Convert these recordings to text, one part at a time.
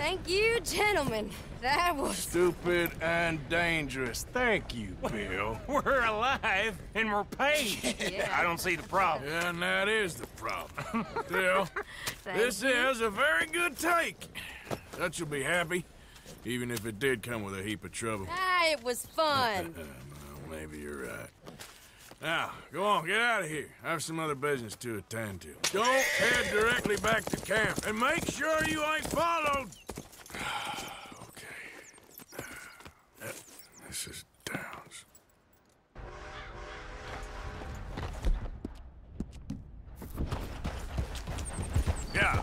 We lost him. Thank you, gentlemen. That was... Stupid and dangerous. Thank you, Bill. We're alive and we're paid. Yeah. I don't see the problem. Yeah, and that is the problem. Bill, this you. is a very good take. Dutch will be happy, even if it did come with a heap of trouble. Ah, it was fun. Well, maybe you're right. Now, go on, get out of here. I have some other business to attend to. Don't head directly back to camp, and make sure you ain't followed. okay. This is Downes. Yeah.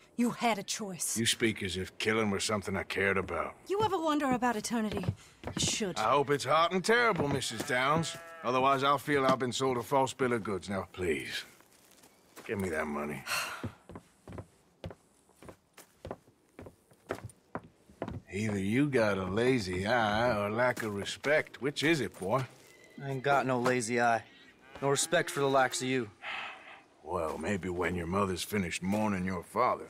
You had a choice. You speak as if killing was something I cared about. You ever wonder about eternity? You should. I hope it's hot and terrible, Mrs. Downes. Otherwise, I'll feel I've been sold a false bill of goods. Now, please, give me that money. Either you got a lazy eye or lack of respect. Which is it, boy? I ain't got no lazy eye. No respect for the likes of you. Well, maybe when your mother's finished mourning your father,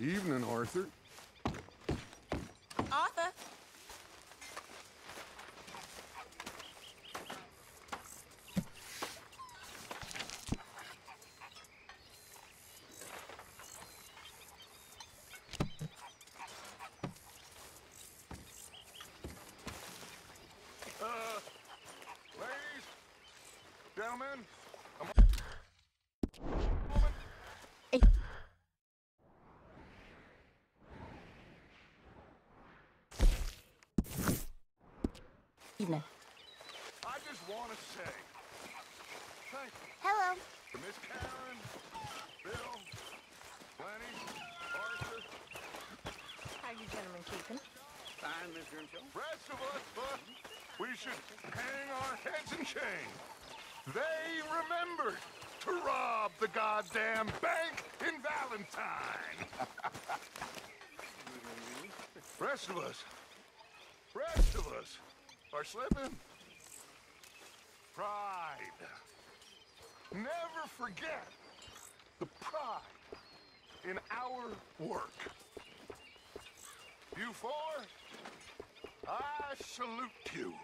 Evening, Arthur. Ladies, gentlemen, Evening. I just want to say thank you Hello. to Miss Karen, Bill, Lenny, Arthur, How you gentlemen keeping? Fine, Miss Grimshaw. Rest of us, but we should hang our heads in shame. They remembered to rob the goddamn bank in Valentine. rest of us, rest of us are slipping. Pride. Never forget the pride in our work. You four, I salute you.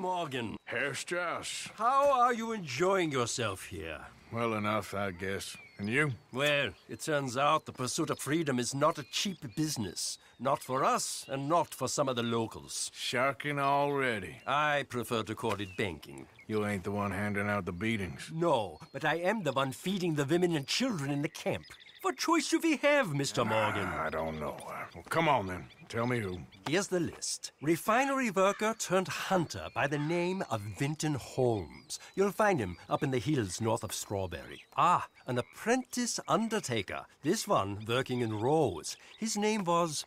Morgan. Herr Strauss. How are you enjoying yourself here? Well enough, I guess. And you? Well, it turns out the pursuit of freedom is not a cheap business. Not for us, and not for some of the locals. Sharking already. I prefer to call it banking. You ain't the one handing out the beatings. No, but I am the one feeding the women and children in the camp. What choice do we have, Mr. Morgan? I don't know. Well, come on then. Tell me who. Here's the list. Refinery worker turned hunter by the name of Vinton Holmes. You'll find him up in the hills north of Strawberry. Ah, an apprentice undertaker. This one working in Rhodes. His name was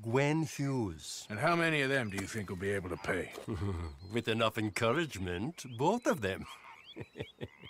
Gwen Hughes. And how many of them do you think will be able to pay? With enough encouragement, both of them.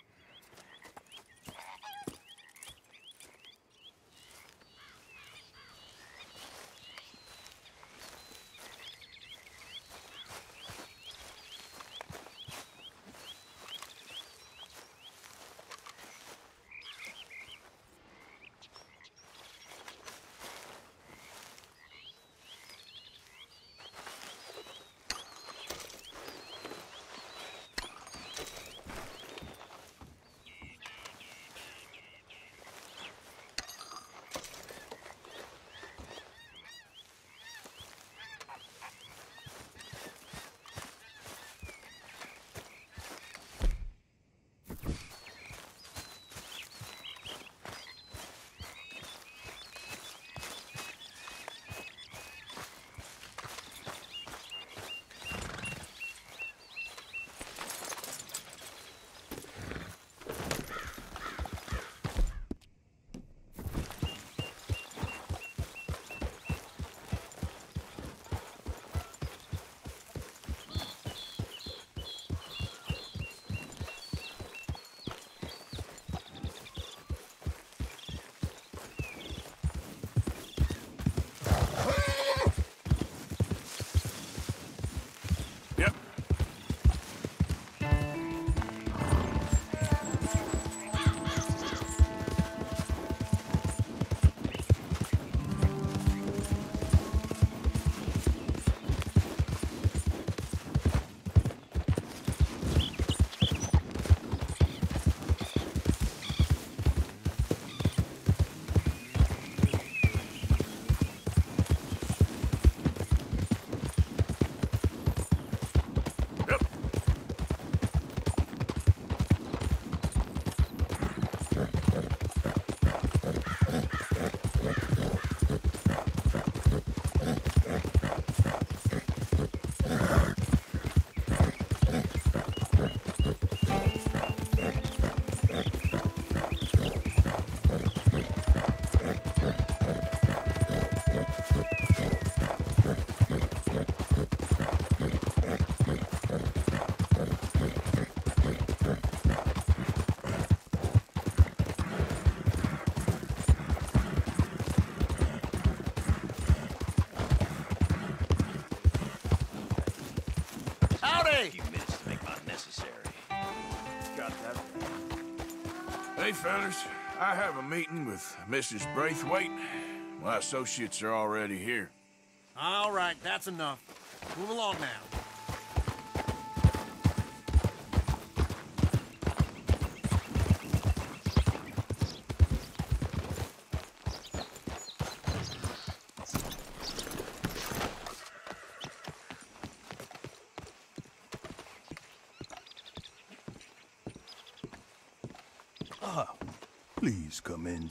Fellas. I have a meeting with Mrs. Braithwaite. My associates are already here. All right, that's enough. Move along now. Please come in,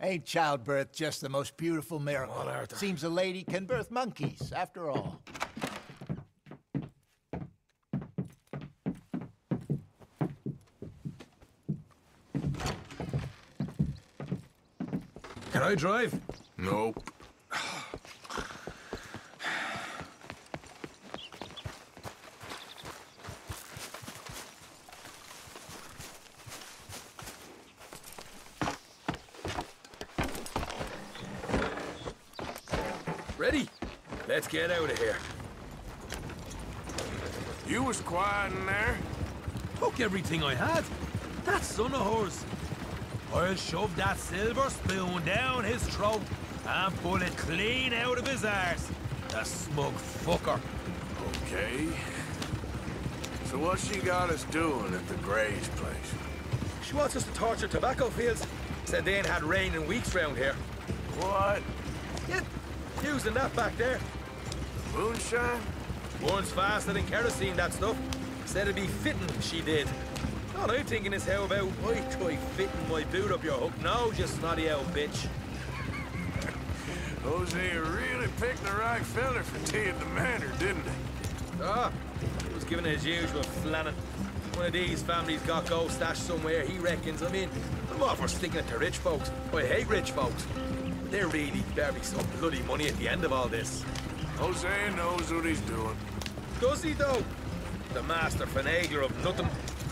Ain't childbirth just the most beautiful miracle? On earth. Seems a lady can birth monkeys, after all. Can I drive? Nope. Ready? Let's get out of here. You was quiet in there? Took everything I had. That son of hers. I'll shove that silver spoon down his throat and pull it clean out of his arse. The smug fucker. Okay. So what she got us doing at the Gray's place? She wants us to torture tobacco fields. Said they ain't had rain in weeks round here. What? Yeah, using that back there. Moonshine? Burns faster than kerosene, that stuff. Said it'd be fitting, she did. All I'm thinking is how about I try fitting my boot up your hook now, you snotty old bitch. Josiah really picked the right fella for tea at the manor, didn't he? Ah, he was giving it his usual flannin. One of these families got gold stashed somewhere, he reckons. I mean, I'm all for sticking it to rich folks. I hate rich folks. But there really better be some bloody money at the end of all this. Josiah knows what he's doing. Does he, though? The master finagler of nothing.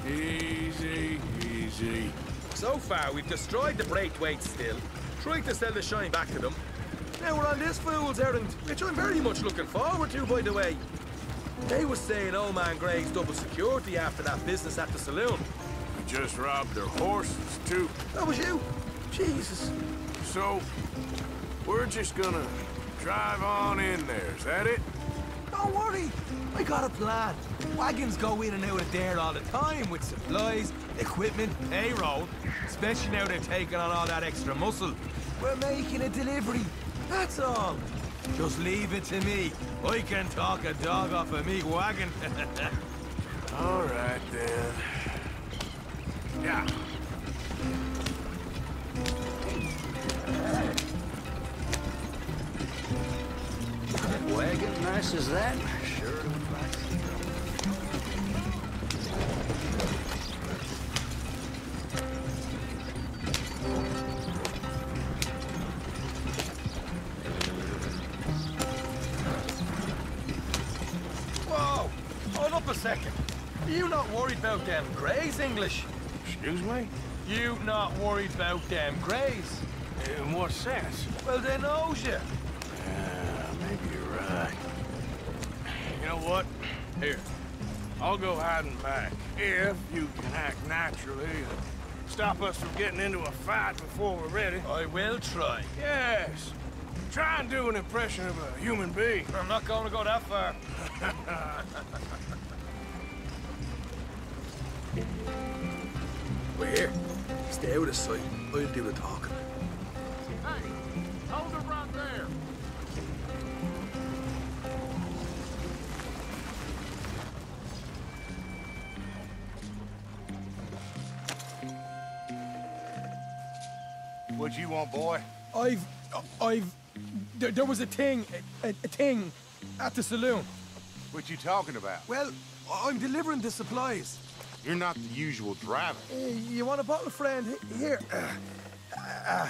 Easy, easy. So far, we've destroyed the Braithwaite still, tried to sell the shine back to them. Now we're on this fool's errand, which I'm very much looking forward to, by the way. They was saying old man Gray's double security after that business at the saloon. We just robbed their horses, too. That was you? Jesus. So, we're just gonna drive on in there, is that it? Don't worry, I got a plan. Wagons go in and out of there all the time with supplies, equipment, payroll. Especially now they're taking on all that extra muscle. We're making a delivery, that's all. Just leave it to me. I can talk a dog off a meat wagon. All right, then. Yeah. Wagon nice as that? Sure. Whoa! Hold up a second. Are you not worried about them Grays, English? Excuse me? You not worried about them Grays? In what sense? Well, they knows you. What? Here. I'll go hiding back. If you can act naturally and stop us from getting into a fight before we're ready. I will try. Yes. Try and do an impression of a human being. I'm not going to go that far. We're here. stay out of sight. I'll do the talking. What you want, boy? I've, I've, there, there was a thing, a, a, thing, at the saloon. What you talking about? Well, I'm delivering the supplies. You're not the usual driver. Uh, you want a bottle, friend? Here. Uh, uh,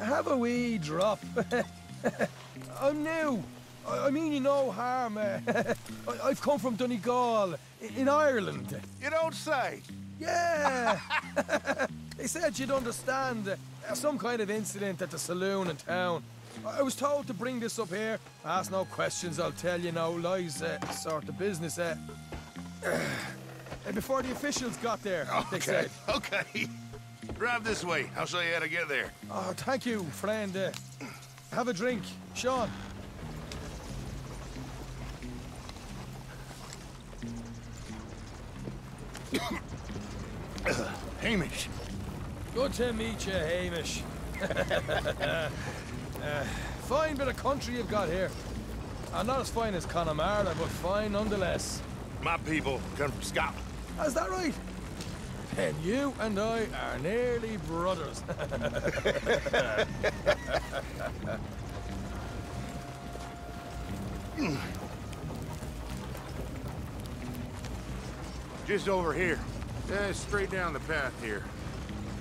have a wee drop. I'm new. I, I mean you no harm. I, I've come from Donegal, in Ireland. You don't say. Yeah. they said you'd understand. Some kind of incident at the saloon in town. I was told to bring this up here. Ask no questions, I'll tell you no lies. Uh, sort of business. Uh, uh, before the officials got there, they said. Okay. Drive this way. I'll show you how to get there. Oh, thank you, friend. Uh, have a drink, Sean. Hamish. Good to meet you, Hamish. uh, fine bit of country you've got here. Uh, not as fine as Connemara, but fine nonetheless. My people come from Scotland. Is that right? And you and I are nearly brothers. Just over here. Yeah, straight down the path here.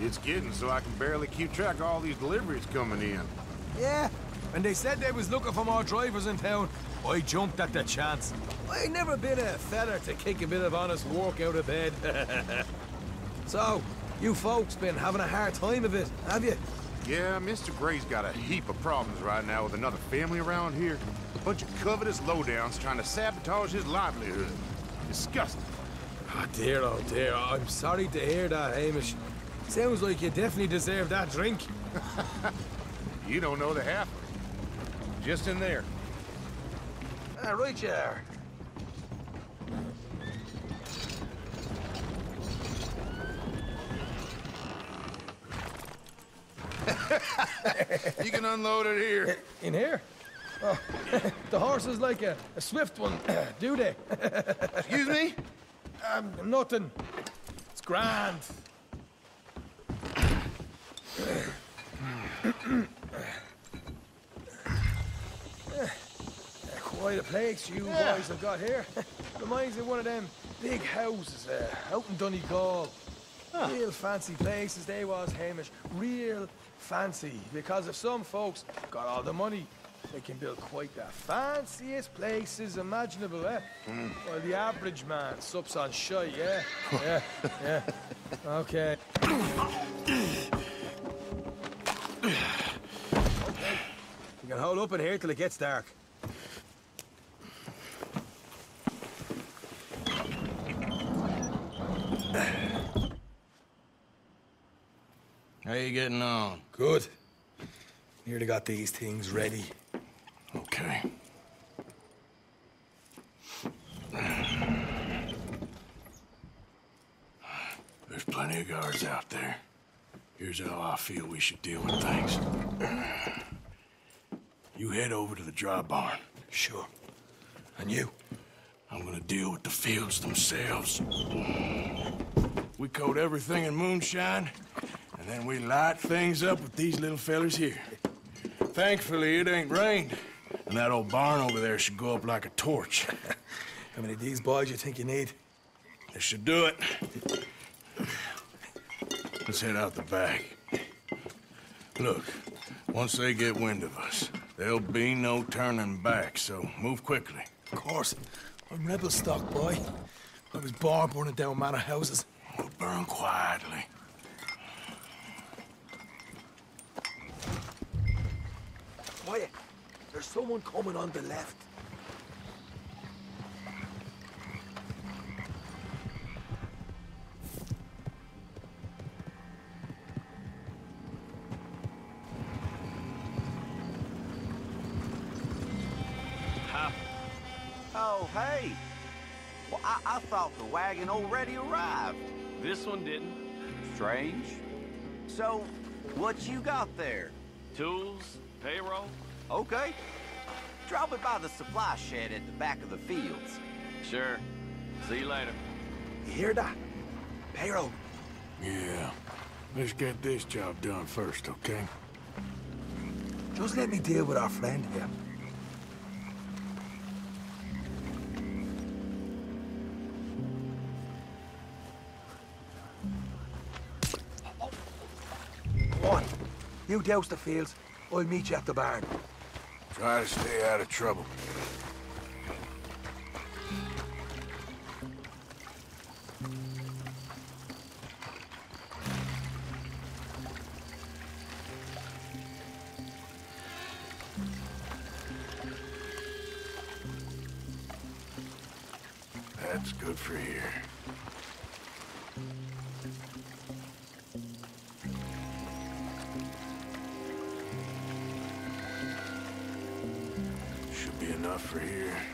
It's getting so I can barely keep track of all these deliveries coming in. yeah, and they said they was looking for more drivers in town. I jumped at the chance. I never been a feller to kick a bit of honest work out of bed. so, you folks been having a hard time of it, have you? Yeah, Mr. Gray's got a heap of problems right now with another family around here. A bunch of covetous lowdowns trying to sabotage his livelihood. Disgusting. Oh dear, oh dear. I'm sorry to hear that, Hamish. Sounds like you definitely deserve that drink. You don't know the half. Just in there. Ah, right you are. You can unload it here. In here? Oh, the horse is like a, a swift one, do they? Excuse me? Um, nothing. It's grand. Quite a place you boys have got here. Reminds me of one of them big houses uh, out in Donegal. Real fancy places they was, Hamish. Real fancy. Because if some folks got all the money, they can build quite the fanciest places imaginable, eh? While the average man sups on shite, yeah? Yeah, yeah. Okay. can hold up in here till it gets dark. How you getting on? Good. Nearly got these things ready. Okay. There's plenty of guards out there. Here's how I feel we should deal with things. You head over to the dry barn. Sure. And you? I'm gonna deal with the fields themselves. We coat everything in moonshine, and then we light things up with these little fellers here. Thankfully, it ain't rained, and that old barn over there should go up like a torch. How many of these boys you think you need? This should do it. Let's head out the back. Look, once they get wind of us, there'll be no turning back, so move quickly. Of course. I'm rebel stock, boy. I was born burning down manor houses. We'll burn quietly. Quiet. There's someone coming on the left. Hey. Well, I, I thought the wagon already arrived. This one didn't. Strange. So, what you got there? Tools, payroll. Okay. Drop it by the supply shed at the back of the fields. Sure. See you later. You hear that? Payroll. Yeah. Let's get this job done first, okay? Just let me deal with our friend here. You douse the fields. I'll meet you at the barn. Try to stay out of trouble. That's good for here. For here.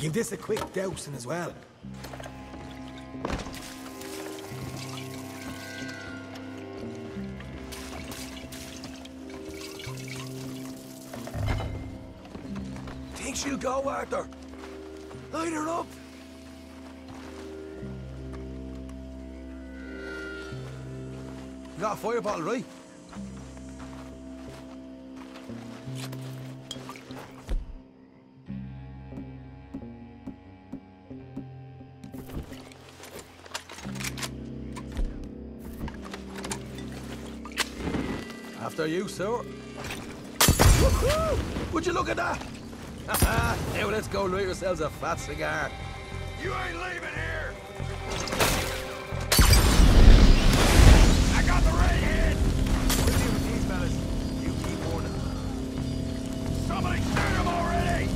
Give this a quick dousing as well. Think she'll go, Arthur? Light her up! You got a fire bottle, right? After you, sir. Would you look at that? now let's go light ourselves a fat cigar. You ain't leaving here! I got the red head! We'll deal with these fellas. You keep warning. Somebody shoot him already!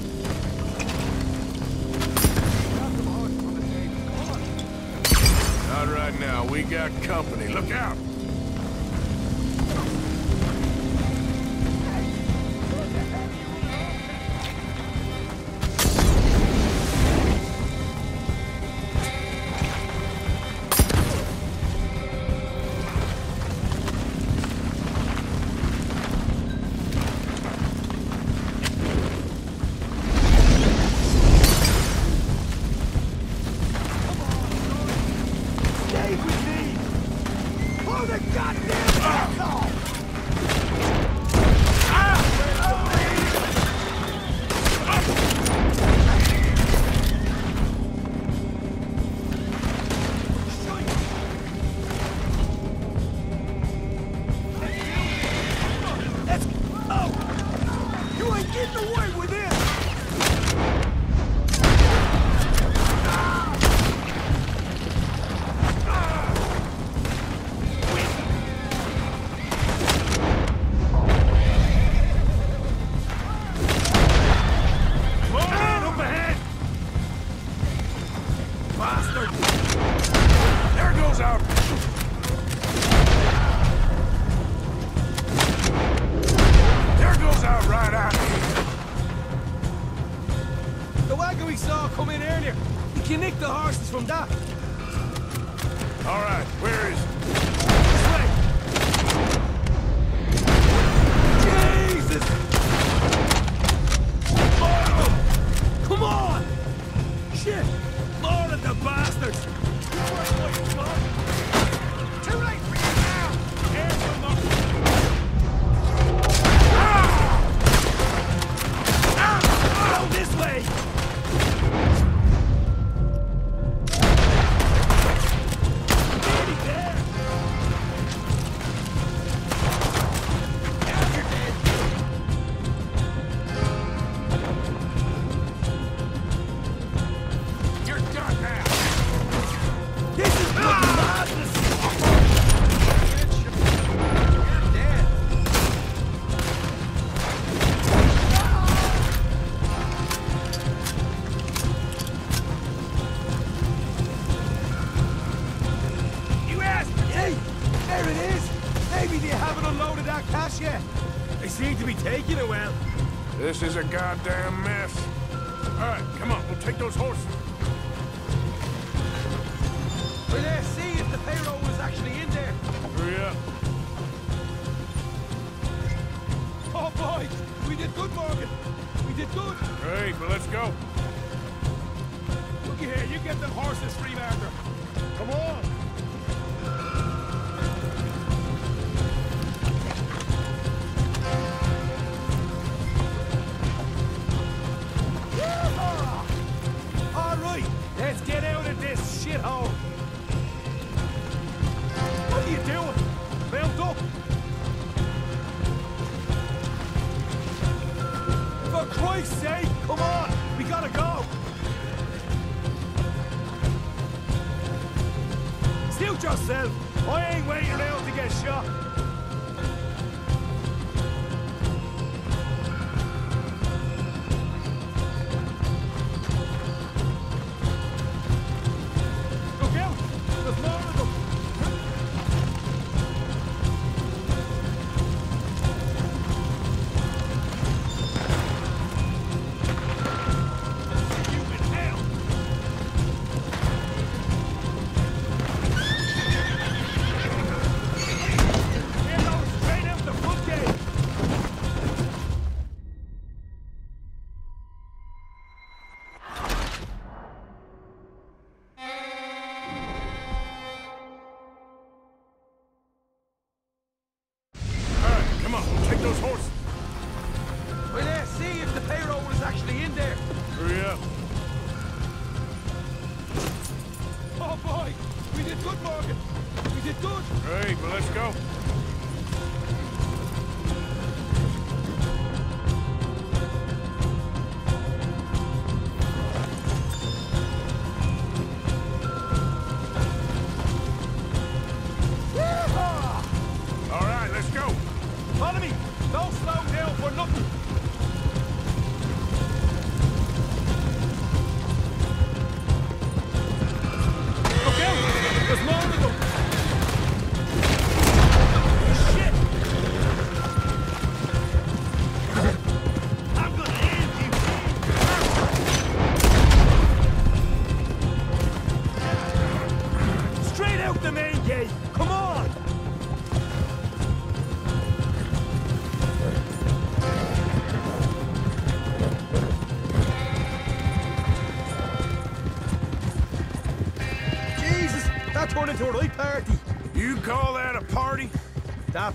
Not right now. We got company. Look out! Shit! Lord of the bastards! boys! We did good, Morgan! We did good! Great, but let's go. Look here, you get the horses, Freemaster. Come on! Yeah! All right, let's get out of this shithole. What are you doing? Christ's sake, come on! We gotta go! Suit yourself! I ain't waiting around to get shot!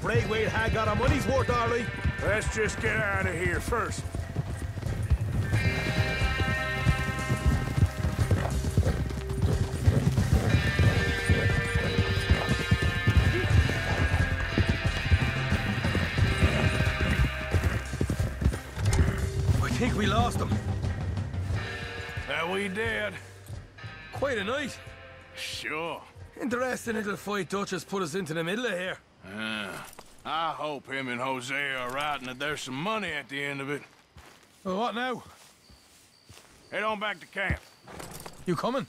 That Braithwaite had got our money's worth, right. Let's just get out of here first. I think we lost them. That uh, we did. Quite a night. Sure. Interesting little fight Dutch has put us into the middle of here. Hope him and Hosea are right and that there's some money at the end of it. Well, what now? Head on back to camp. You coming?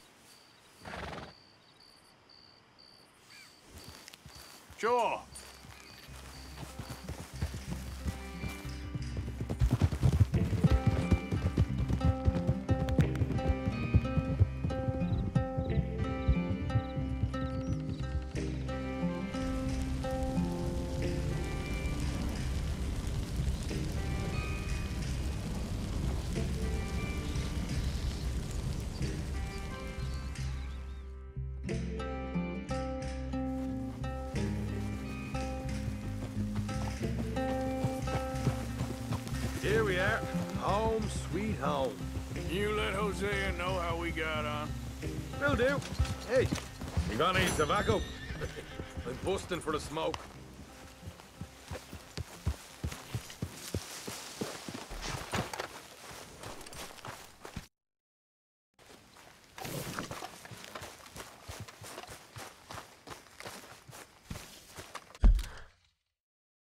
Sure. Hey, you got any tobacco? I'm busting for the smoke.